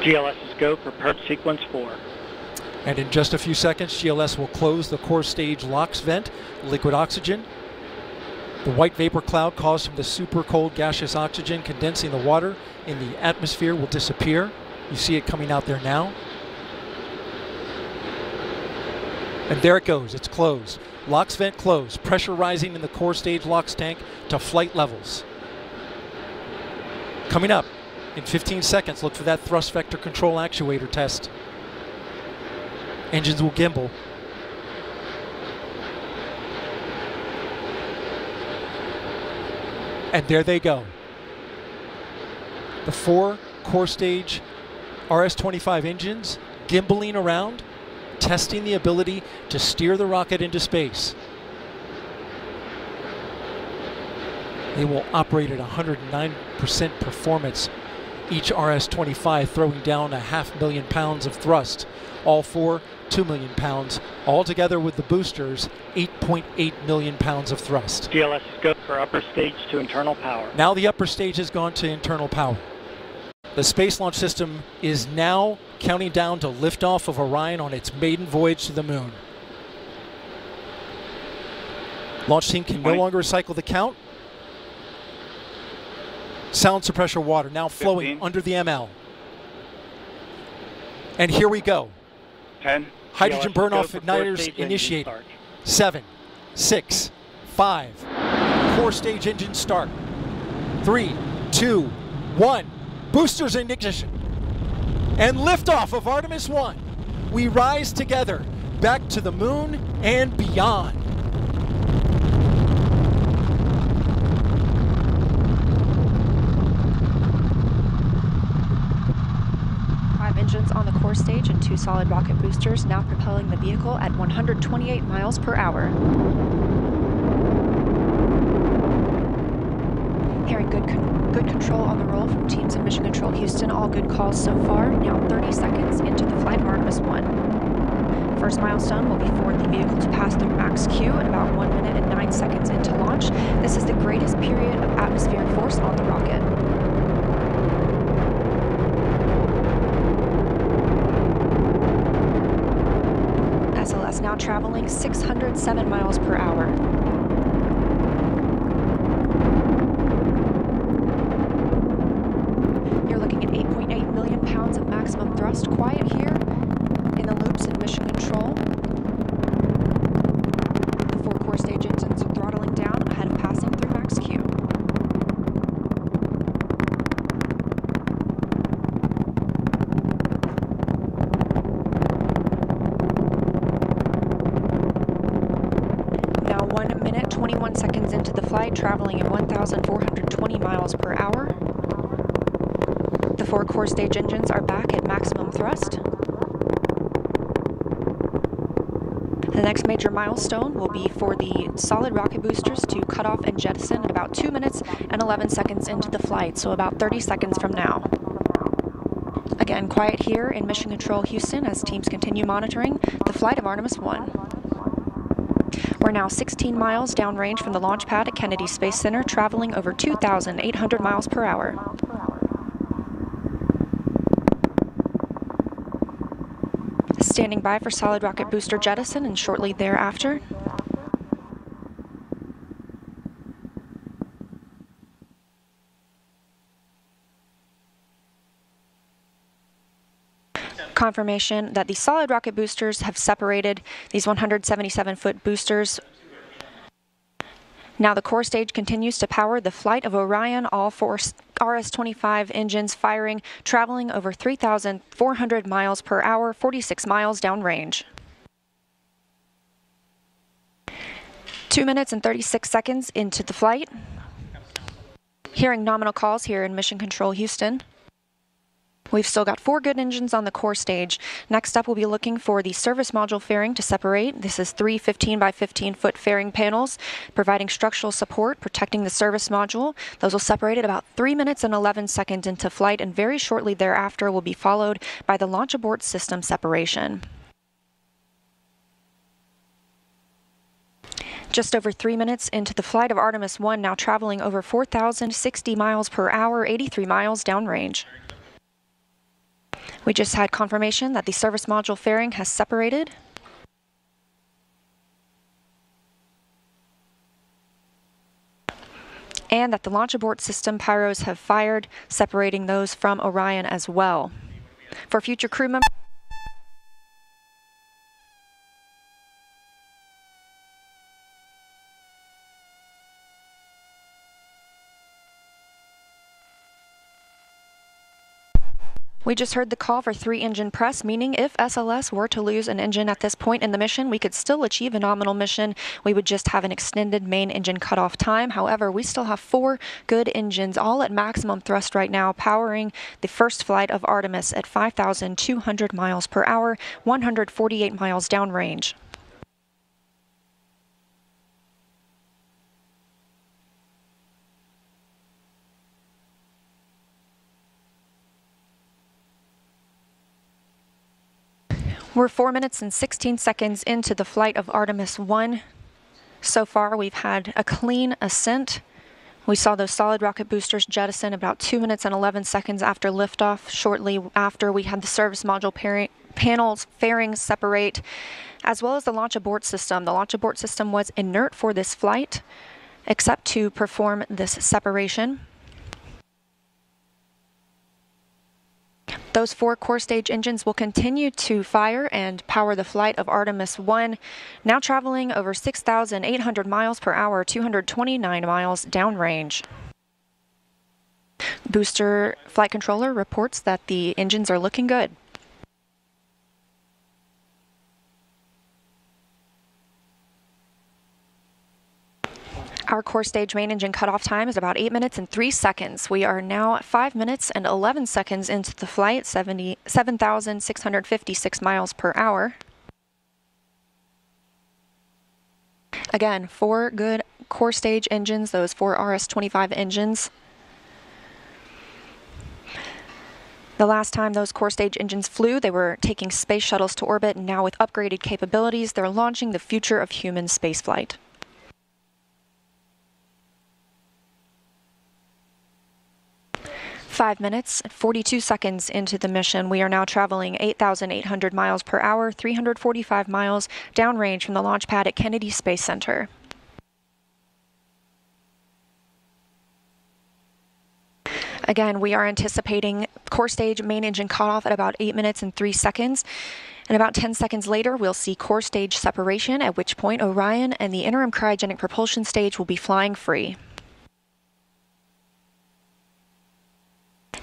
GLS is go for prep sequence 4. And in just a few seconds, GLS will close the core stage LOX vent, liquid oxygen. The white vapor cloud caused from the super cold gaseous oxygen condensing the water in the atmosphere will disappear. You see it coming out there now. And there it goes, it's closed. LOX vent closed, pressure rising in the core stage LOX tank to flight levels. Coming up in 15 seconds, look for that thrust vector control actuator test. Engines will gimbal. And there they go. The four core stage RS-25 engines gimbaling around, testing the ability to steer the rocket into space. They will operate at 109% performance. Each RS-25 throwing down a half million pounds of thrust. All four 2 million pounds. Altogether with the boosters, 8.8 million pounds of thrust. GLS is go for upper stage to internal power. Now the upper stage has gone to internal power. The Space Launch System is now counting down to liftoff of Orion on its maiden voyage to the moon. Launch team can no longer recycle the count. Sound suppressor water now flowing 15. under the ML. And here we go. 10. Hydrogen go burn-off igniters initiated. seven, six, five. Core stage engine start. Three, two, one. Boosters in ignition. And liftoff of Artemis 1. We rise together back to the moon and beyond. On the core stage and two solid rocket boosters now propelling the vehicle at 128 miles per hour. Hearing good, con- good control on the roll from teams in Mission Control Houston. All good calls so far. Now 30 seconds into the flight of Artemis 1. First milestone will be for the vehicle to pass through max Q at about 1 minute and 9 seconds into launch. This is the greatest period of atmospheric force on the rocket. SLS now traveling 607 miles per hour. You're looking at 8.8 million pounds of maximum thrust. Quiet here in the loops in mission control. The four core stage engines are throttling down ahead of passing through max Q. Now 1 minute 21 seconds into the flight, traveling at 1,420 miles per hour. The four core stage engines are back at maximum thrust. The next major milestone will be for the solid rocket boosters to cut off and jettison at about 2 minutes and 11 seconds into the flight, so about 30 seconds from now. Again, quiet here in Mission Control Houston as teams continue monitoring the flight of Artemis 1. We're now 16 miles downrange from the launch pad at Kennedy Space Center, traveling over 2,800 miles per hour. Standing by for solid rocket booster jettison and shortly thereafter. Confirmation that the solid rocket boosters have separated these 177 foot boosters now the core stage continues to power the flight of Orion, all four RS-25 engines firing, traveling over 3,400 miles per hour, 46 miles downrange. Two minutes and 36 seconds into the flight. Hearing nominal calls here in Mission Control Houston. We've still got four good engines on the core stage. Next up, we'll be looking for the service module fairing to separate. This is three 15 by 15 foot fairing panels, providing structural support, protecting the service module. Those will separate at about three minutes and 11 seconds into flight, and very shortly thereafter will be followed by the launch abort system separation. Just over three minutes into the flight of Artemis 1, now traveling over 4,060 miles per hour, 83 miles downrange. We just had confirmation that the service module fairing has separated. And that the launch abort system pyros have fired, separating those from Orion as well. For future crew members, We just heard the call for three engine press, meaning if SLS were to lose an engine at this point in the mission, we could still achieve a nominal mission. We would just have an extended main engine cutoff time. However, we still have four good engines, all at maximum thrust right now, powering the first flight of Artemis at 5,200 miles per hour, 148 miles downrange. We're 4 minutes and 16 seconds into the flight of Artemis 1. So far, we've had a clean ascent. We saw those solid rocket boosters jettison about 2 minutes and 11 seconds after liftoff. Shortly after, we had the service module panels fairings separate, as well as the launch abort system. The launch abort system was inert for this flight, except to perform this separation. Those four core stage engines will continue to fire and power the flight of Artemis 1, now traveling over 6,800 miles per hour, 229 miles downrange. Booster flight controller reports that the engines are looking good. Our core stage main engine cutoff time is about 8 minutes and 3 seconds. We are now 5 minutes and 11 seconds into the flight, 7,656 miles per hour. Again, four good core stage engines, those four RS-25 engines. The last time those core stage engines flew, they were taking space shuttles to orbit, and now with upgraded capabilities, they're launching the future of human spaceflight. Five minutes, 42 seconds into the mission. We are now traveling 8,800 miles per hour, 345 miles downrange from the launch pad at Kennedy Space Center. Again, we are anticipating core stage main engine cutoff at about 8 minutes and 3 seconds. And about 10 seconds later, we'll see core stage separation, at which point Orion and the interim cryogenic propulsion stage will be flying free.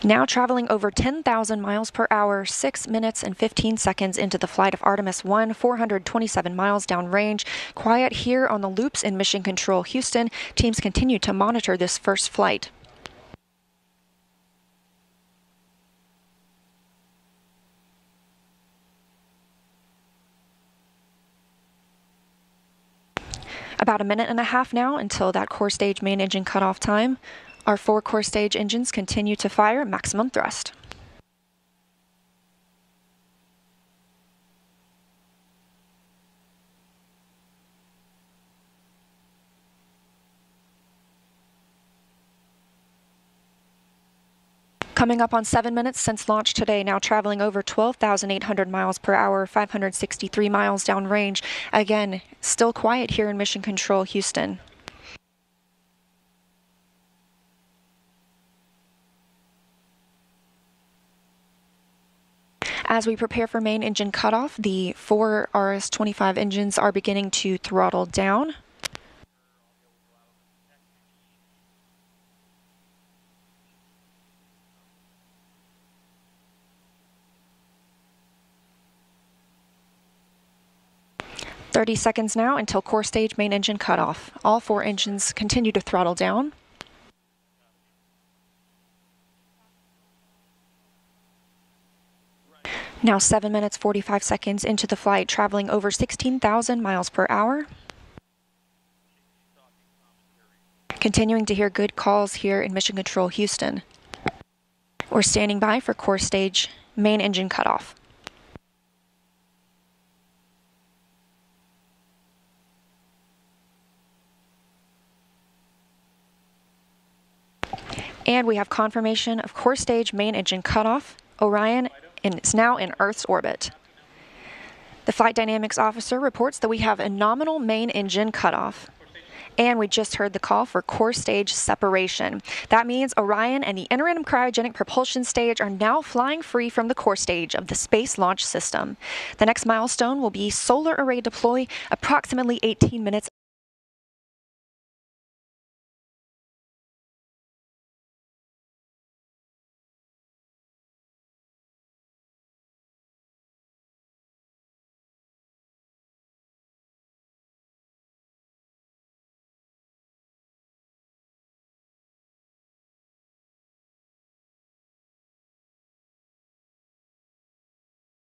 Now traveling over 10,000 miles per hour, 6 minutes and 15 seconds into the flight of Artemis 1, 427 miles downrange. Quiet here on the loops in Mission Control Houston. Teams continue to monitor this first flight. About a minute and a half now until that core stage main engine cutoff time. Our four core stage engines continue to fire maximum thrust. Coming up on seven minutes since launch today, now traveling over 12,800 miles per hour, 563 miles downrange. Again, still quiet here in Mission Control, Houston. As we prepare for main engine cutoff, the four RS-25 engines are beginning to throttle down. Thirty seconds now until core stage main engine cutoff. All four engines continue to throttle down. Now 7 minutes 45 seconds into the flight, traveling over 16,000 miles per hour. Continuing to hear good calls here in Mission Control Houston. We're standing by for core stage main engine cutoff. And we have confirmation of core stage main engine cutoff. Orion and it's now in Earth's orbit. The flight dynamics officer reports that we have a nominal main engine cutoff. And we just heard the call for core stage separation. That means Orion and the interim cryogenic propulsion stage are now flying free from the core stage of the Space Launch System. The next milestone will be solar array deploy approximately 18 minutes